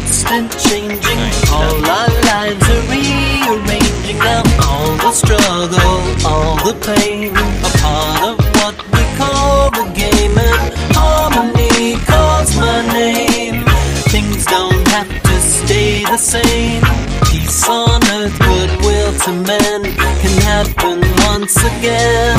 Constant changing. All our lives are rearranging now. All the struggle, all the pain, a part of what we call the game. And harmony calls my name. Things don't have to stay the same. Peace on earth, goodwill to men can happen once again.